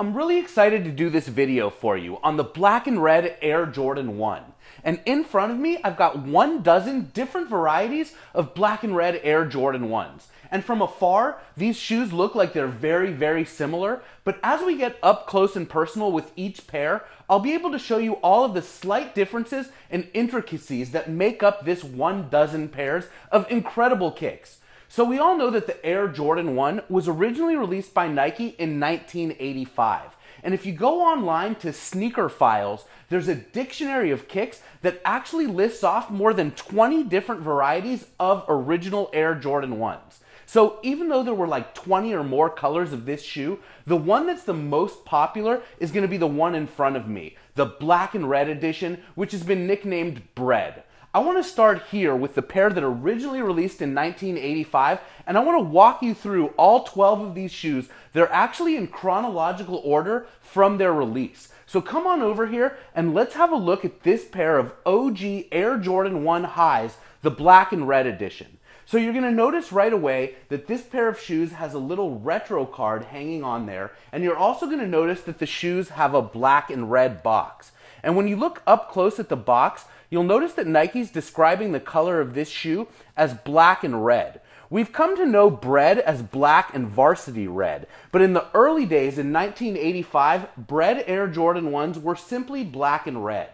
I'm really excited to do this video for you on the black and red Air Jordan 1. And in front of me, I've got one dozen different varieties of black and red Air Jordan 1s. And from afar, these shoes look like they're very, very similar. But as we get up close and personal with each pair, I'll be able to show you all of the slight differences and intricacies that make up this one dozen pairs of incredible kicks. So we all know that the Air Jordan 1 was originally released by Nike in 1985. And if you go online to Sneaker Files, there's a dictionary of kicks that actually lists off more than 20 different varieties of original Air Jordan 1s. So even though there were like 20 or more colors of this shoe, the one that's the most popular is going to be the one in front of me, the black and red edition, which has been nicknamed Bred. I want to start here with the pair that originally released in 1985, and I want to walk you through all 12 of these shoes. They're actually in chronological order from their release. So come on over here and let's have a look at this pair of OG Air Jordan 1 highs, the black and red edition. So you're going to notice right away that this pair of shoes has a little retro card hanging on there, and you're also going to notice that the shoes have a black and red box. And when you look up close at the box, you'll notice that Nike's describing the color of this shoe as black and red. We've come to know bred as black and varsity red, but in the early days in 1985, bred Air Jordan 1s were simply black and red.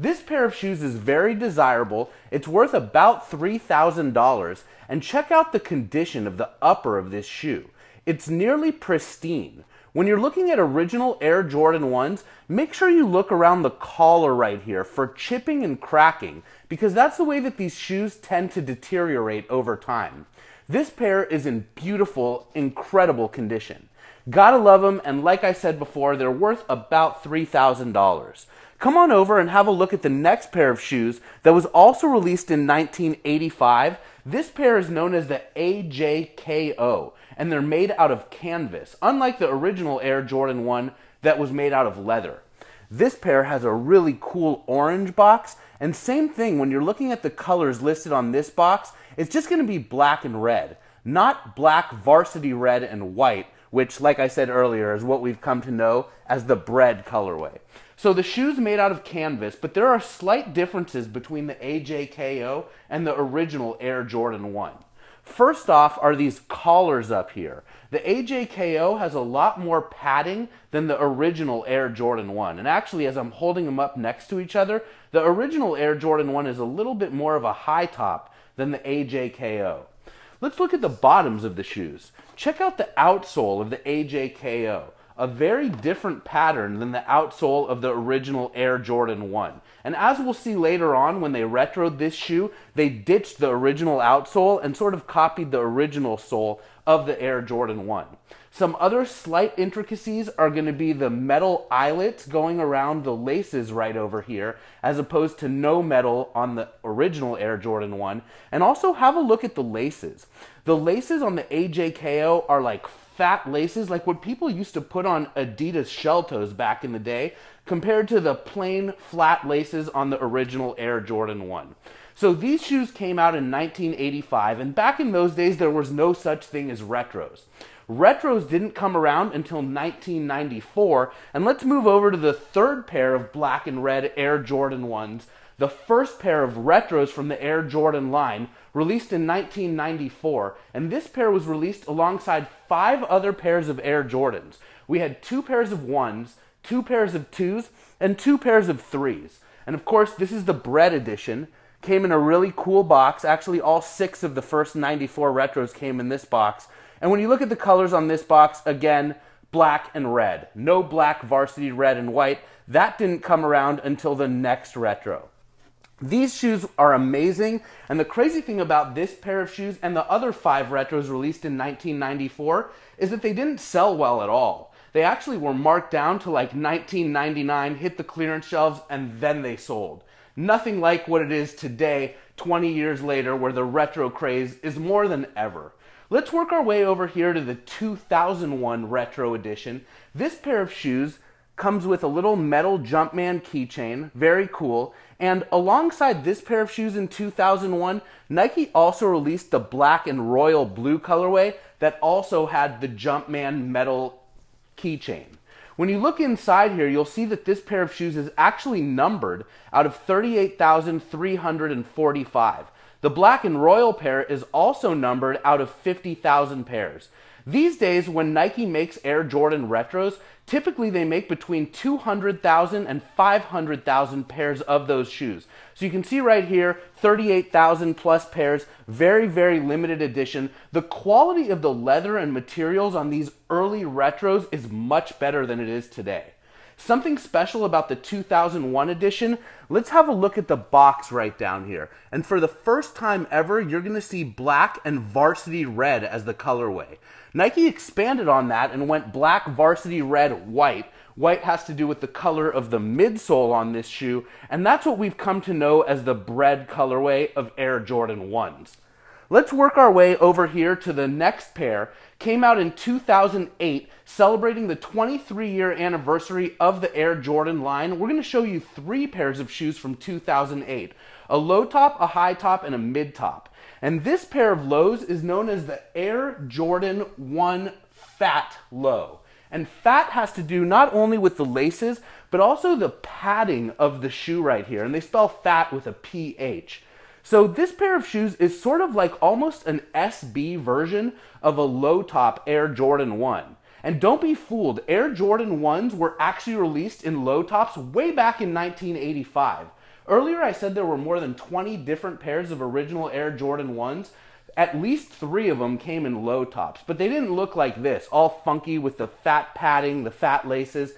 This pair of shoes is very desirable. It's worth about $3,000. And check out the condition of the upper of this shoe. It's nearly pristine. When you're looking at original Air Jordan 1s, make sure you look around the collar right here for chipping and cracking because that's the way that these shoes tend to deteriorate over time. This pair is in beautiful, incredible condition. Gotta love them, and like I said before, they're worth about $3,000. Come on over and have a look at the next pair of shoes that was also released in 1985. This pair is known as the AJKO and they're made out of canvas, unlike the original Air Jordan 1 that was made out of leather. This pair has a really cool orange box, and same thing when you're looking at the colors listed on this box, it's just going to be black and red, not black varsity red and white, which, like I said earlier, is what we've come to know as the bred colorway. So the shoe's made out of canvas, but there are slight differences between the AJKO and the original Air Jordan 1. First off are these collars up here. The AJKO has a lot more padding than the original Air Jordan 1. And actually, as I'm holding them up next to each other, the original Air Jordan 1 is a little bit more of a high top than the AJKO. Let's look at the bottoms of the shoes. Check out the outsole of the AJKO a very different pattern than the outsole of the original Air Jordan 1. And as we'll see later on, when they retroed this shoe, they ditched the original outsole and sort of copied the original sole of the Air Jordan 1. Some other slight intricacies are going to be the metal eyelets going around the laces right over here, as opposed to no metal on the original Air Jordan 1. And also have a look at the laces. The laces on the AJKO are like fat laces like what people used to put on Adidas shell toes back in the day compared to the plain flat laces on the original Air Jordan 1. So these shoes came out in 1985 and back in those days there was no such thing as retros. Retros didn't come around until 1994 and let's move over to the third pair of black and red Air Jordan 1s the first pair of retros from the Air Jordan line, released in 1994, and this pair was released alongside five other pairs of Air Jordans. We had two pairs of ones, two pairs of twos, and two pairs of threes. And of course, this is the bred edition. Came in a really cool box. Actually, all six of the first 94 retros came in this box. And when you look at the colors on this box, again, black and red. No black varsity red and white. That didn't come around until the next retro. These shoes are amazing, and the crazy thing about this pair of shoes and the other five retros released in 1994 is that they didn't sell well at all. They actually were marked down to like 19.99, hit the clearance shelves, and then they sold. Nothing like what it is today, 20 years later, where the retro craze is more than ever. Let's work our way over here to the 2001 retro edition. This pair of shoes comes with a little metal Jumpman keychain, very cool. And alongside this pair of shoes in 2001, Nike also released the black and royal blue colorway that also had the Jumpman metal keychain. When you look inside here, you'll see that this pair of shoes is actually numbered out of 38,345. The black and royal pair is also numbered out of 50,000 pairs. These days, when Nike makes Air Jordan Retros, typically they make between 200,000 and 500,000 pairs of those shoes. So you can see right here, 38,000 plus pairs, very, very limited edition. The quality of the leather and materials on these early retros is much better than it is today. Something special about the 2001 edition, let's have a look at the box right down here. And for the first time ever, you're gonna see black and varsity red as the colorway. Nike expanded on that and went black, varsity red, white. White has to do with the color of the midsole on this shoe, and that's what we've come to know as the bred colorway of Air Jordan 1s. Let's work our way over here to the next pair. Came out in 2008, celebrating the 23 year anniversary of the Air Jordan line. We're going to show you three pairs of shoes from 2008 a low top, a high top, and a mid top. And this pair of lows is known as the Air Jordan 1 Phat Low. And fat has to do not only with the laces, but also the padding of the shoe right here. And they spell fat with a PH. So this pair of shoes is sort of like almost an SB version of a low top Air Jordan 1. And don't be fooled, Air Jordan 1s were actually released in low tops way back in 1985. Earlier I said there were more than 20 different pairs of original Air Jordan 1s. At least three of them came in low tops, but they didn't look like this, all funky with the fat padding, the fat laces.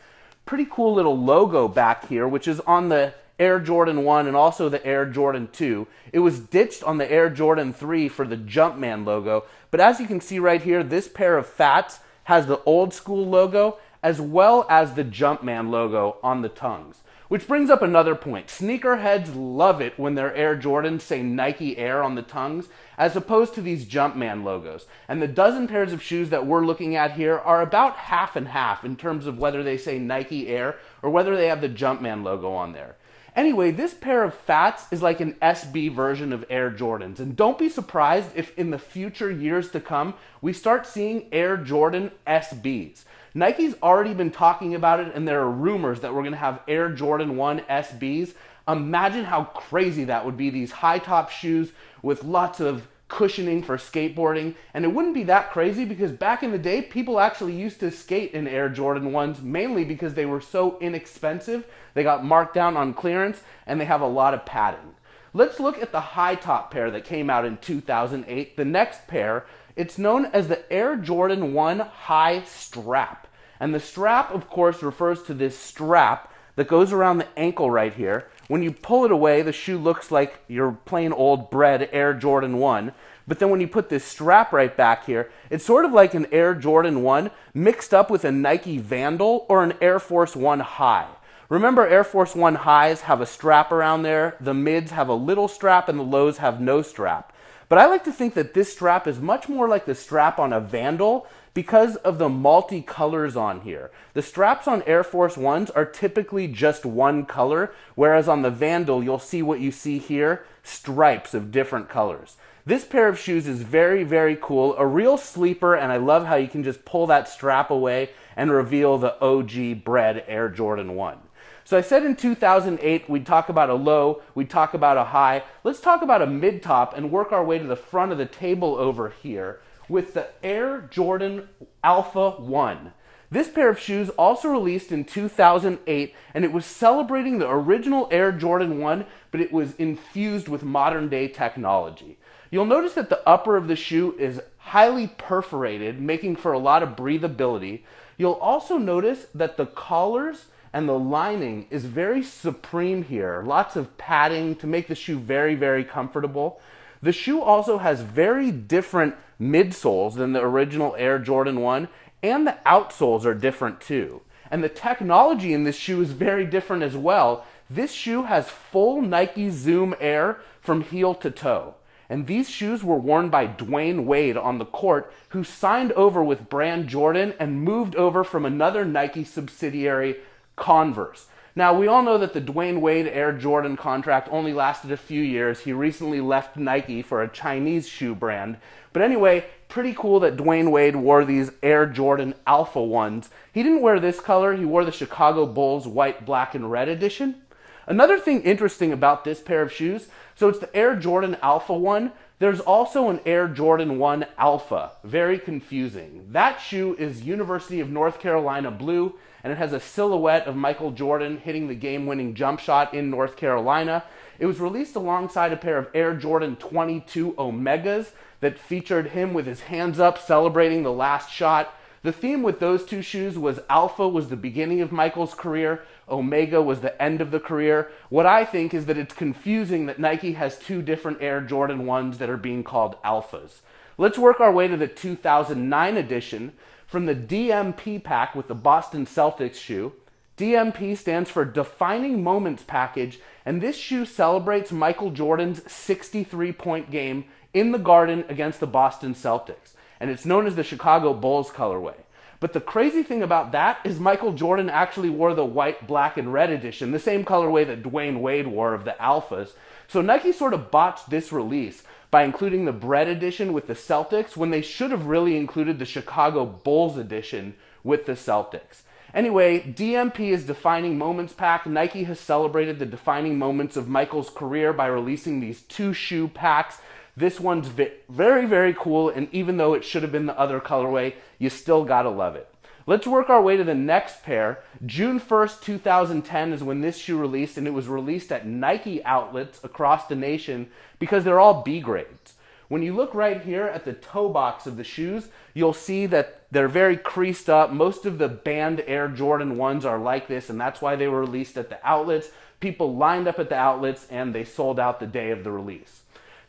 Pretty cool little logo back here, which is on the Air Jordan 1 and also the Air Jordan 2. It was ditched on the Air Jordan 3 for the Jumpman logo, but as you can see right here, this pair of fats has the old school logo as well as the Jumpman logo on the tongues. Which brings up another point. Sneakerheads love it when their Air Jordans say Nike Air on the tongues, as opposed to these Jumpman logos. And the dozen pairs of shoes that we're looking at here are about half and half in terms of whether they say Nike Air or whether they have the Jumpman logo on there. Anyway, this pair of Phats is like an SB version of Air Jordans. And don't be surprised if in the future years to come, we start seeing Air Jordan SBs. Nike's already been talking about it, and there are rumors that we're going to have Air Jordan 1 SBs. Imagine how crazy that would be these high top shoes with lots of cushioning for skateboarding. And it wouldn't be that crazy because back in the day, people actually used to skate in Air Jordan 1s mainly because they were so inexpensive. They got marked down on clearance and they have a lot of padding. Let's look at the high top pair that came out in 2008. The next pair, it's known as the Air Jordan 1 High Strap. And the strap, of course, refers to this strap that goes around the ankle right here. When you pull it away, the shoe looks like your plain old bred Air Jordan 1. But then when you put this strap right back here, it's sort of like an Air Jordan 1 mixed up with a Nike Vandal or an Air Force 1 High. Remember, Air Force One highs have a strap around there, the mids have a little strap, and the lows have no strap. But I like to think that this strap is much more like the strap on a Vandal because of the multi-colors on here. The straps on Air Force Ones are typically just one color, whereas on the Vandal, you'll see what you see here, stripes of different colors. This pair of shoes is very, very cool, a real sleeper, and I love how you can just pull that strap away and reveal the OG bred Air Jordan 1. So I said in 2008 we'd talk about a low, we'd talk about a high. Let's talk about a mid top and work our way to the front of the table over here with the Air Jordan Alpha 1. This pair of shoes also released in 2008 and it was celebrating the original Air Jordan 1, but it was infused with modern day technology. You'll notice that the upper of the shoe is highly perforated, making for a lot of breathability. You'll also notice that the collars and the lining is very supreme here. Lots of padding to make the shoe very, very comfortable. The shoe also has very different midsoles than the original Air Jordan 1, and the outsoles are different too. And the technology in this shoe is very different as well. This shoe has full Nike Zoom Air from heel to toe. And these shoes were worn by Dwyane Wade on the court, who signed over with Brand Jordan and moved over from another Nike subsidiary Converse. Now, we all know that the Dwyane Wade Air Jordan contract only lasted a few years. He recently left Nike for a Chinese shoe brand. But anyway, pretty cool that Dwyane Wade wore these Air Jordan Alpha ones. He didn't wear this color, he wore the Chicago Bulls white, black, and red edition. Another thing interesting about this pair of shoes, so it's the Air Jordan Alpha one. There's also an Air Jordan 1 Alpha. Very confusing. That shoe is University of North Carolina blue and it has a silhouette of Michael Jordan hitting the game winning jump shot in North Carolina. It was released alongside a pair of Air Jordan 22 Omegas that featured him with his hands up celebrating the last shot. The theme with those two shoes was Alpha was the beginning of Michael's career, Omega was the end of the career. What I think is that it's confusing that Nike has two different Air Jordan 1s that are being called Alphas. Let's work our way to the 2009 edition from the DMP pack with the Boston Celtics shoe. DMP stands for Defining Moments Package, and this shoe celebrates Michael Jordan's 63 point game in the Garden against the Boston Celtics, and it's known as the Chicago Bulls colorway. But the crazy thing about that is Michael Jordan actually wore the white, black, and red edition, the same colorway that Dwyane Wade wore of the Alphas. So Nike sort of botched this release by including the Bred edition with the Celtics when they should have really included the Chicago Bulls edition with the Celtics. Anyway, DMP is defining moments pack. Nike has celebrated the defining moments of Michael's career by releasing these two shoe packs. This one's very, very cool, and even though it should have been the other colorway, you still gotta love it. Let's work our way to the next pair. June 1st, 2010 is when this shoe released, and it was released at Nike outlets across the nation because they're all B grades. When you look right here at the toe box of the shoes, you'll see that they're very creased up. Most of the banned Air Jordan 1s are like this, and that's why they were released at the outlets. People lined up at the outlets and they sold out the day of the release.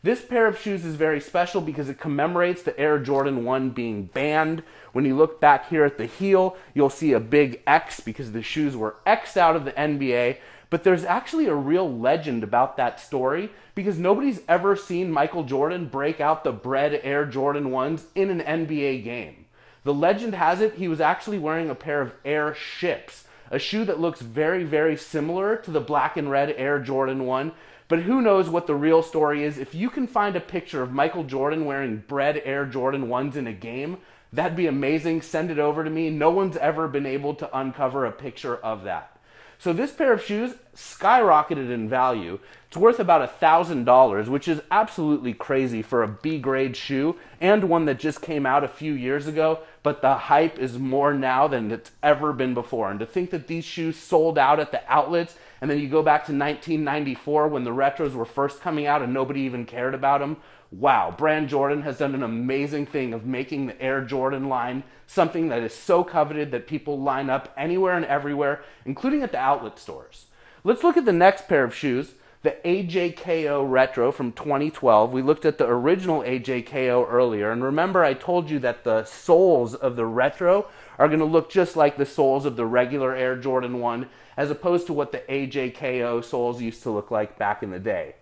This pair of shoes is very special because it commemorates the Air Jordan 1 being banned. When you look back here at the heel, you'll see a big X because the shoes were X'd out of the NBA. But there's actually a real legend about that story because nobody's ever seen Michael Jordan break out the Bred Air Jordan 1s in an NBA game. The legend has it he was actually wearing a pair of Air Ships, a shoe that looks very, very similar to the black and red Air Jordan 1, but who knows what the real story is? If you can find a picture of Michael Jordan wearing Bred Air Jordan 1s in a game, that'd be amazing. Send it over to me. No one's ever been able to uncover a picture of that. So this pair of shoes skyrocketed in value. It's worth about $1,000, which is absolutely crazy for a B grade shoe and one that just came out a few years ago, but the hype is more now than it's ever been before. And to think that these shoes sold out at the outlets and then you go back to 1994 when the retros were first coming out and nobody even cared about them. Wow, Brand Jordan has done an amazing thing of making the Air Jordan line something that is so coveted that people line up anywhere and everywhere, including at the outlet stores. Let's look at the next pair of shoes, the AJKO Retro from 2012. We looked at the original AJKO earlier, and remember I told you that the soles of the Retro are going to look just like the soles of the regular Air Jordan 1 as opposed to what the AJKO soles used to look like back in the day.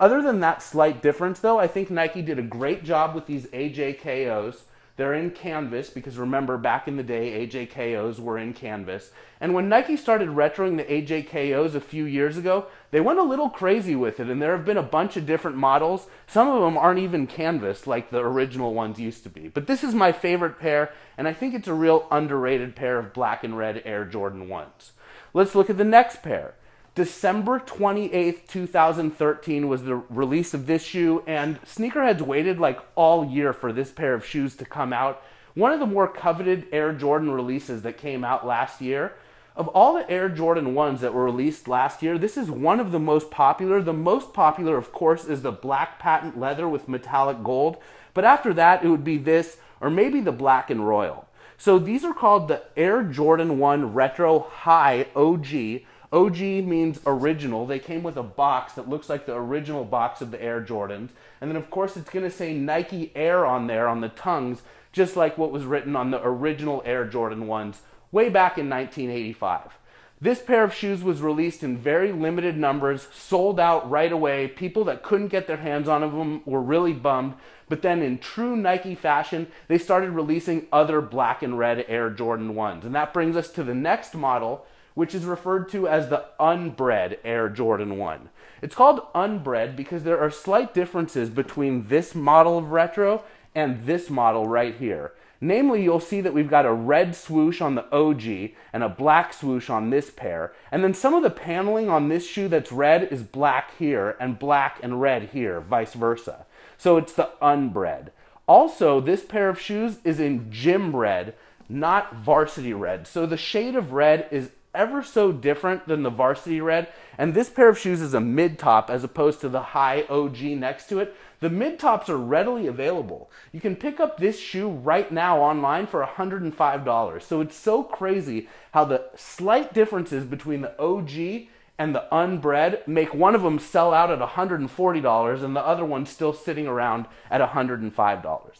Other than that slight difference, though, I think Nike did a great job with these AJKOs. They're in canvas because remember, back in the day, AJKOs were in canvas. And when Nike started retroing the AJKOs a few years ago, they went a little crazy with it, and there have been a bunch of different models. Some of them aren't even canvas like the original ones used to be. But this is my favorite pair, and I think it's a real underrated pair of black and red Air Jordan 1s. Let's look at the next pair. December 28th, 2013 was the release of this shoe, and sneakerheads waited like all year for this pair of shoes to come out. One of the more coveted Air Jordan releases that came out last year. Of all the Air Jordan 1s that were released last year, this is one of the most popular. The most popular, of course, is the black patent leather with metallic gold. But after that, it would be this, or maybe the black and royal. So these are called the Air Jordan 1 Retro High OG. OG means original. They came with a box that looks like the original box of the Air Jordans. And then, of course, it's going to say Nike Air on there on the tongues, just like what was written on the original Air Jordan 1s way back in 1985. This pair of shoes was released in very limited numbers, sold out right away. People that couldn't get their hands on of them were really bummed. But then, in true Nike fashion, they started releasing other black and red Air Jordan 1s. And that brings us to the next model, which is referred to as the unbred Air Jordan 1. It's called unbred because there are slight differences between this model of retro and this model right here. Namely, you'll see that we've got a red swoosh on the OG and a black swoosh on this pair. And then some of the paneling on this shoe that's red is black here and black and red here, vice versa. So it's the unbred. Also, this pair of shoes is in gym red, not varsity red. So the shade of red is ever so different than the varsity red. And this pair of shoes is a mid top as opposed to the high OG next to it. The mid tops are readily available. You can pick up this shoe right now online for $105. So it's so crazy how the slight differences between the OG and the unbred make one of them sell out at $140 and the other one still sitting around at $105.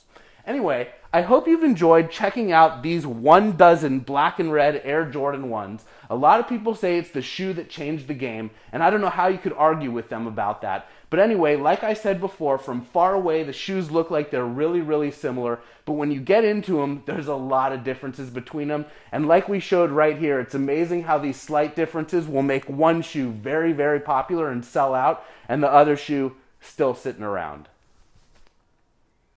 Anyway, I hope you've enjoyed checking out these one dozen black and red Air Jordan 1s. A lot of people say it's the shoe that changed the game, and I don't know how you could argue with them about that. But anyway, like I said before, from far away, the shoes look like they're really, really similar. But when you get into them, there's a lot of differences between them. And like we showed right here, it's amazing how these slight differences will make one shoe very, very popular and sell out, and the other shoe still sitting around.